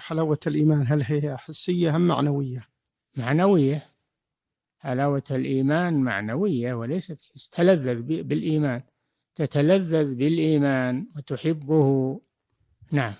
حلاوة الإيمان؟ هل هي حسية أم معنوية؟ معنوية. حلاوة الإيمان معنوية وليست حس تلذذ بالإيمان. تتلذذ بالإيمان وتحبه. نعم.